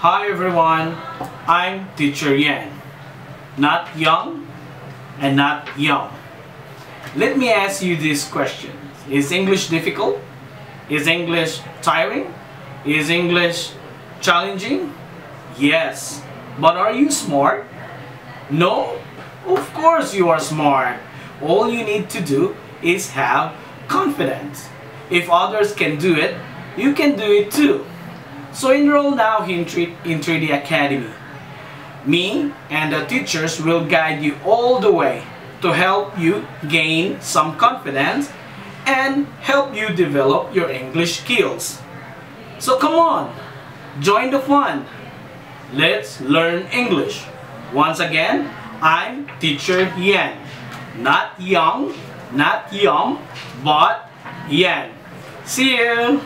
Hi everyone, I'm Teacher Yan. Not young and not young. Let me ask you this question. Is English difficult? Is English tiring? Is English challenging? Yes. But are you smart? No? Of course you are smart. All you need to do is have confidence. If others can do it, you can do it too. So enroll now in, in 3D Academy. Me and the teachers will guide you all the way to help you gain some confidence and help you develop your English skills. So come on, join the fun. Let's learn English. Once again, I'm Teacher Yan. Not young, not young, but Yan. See you!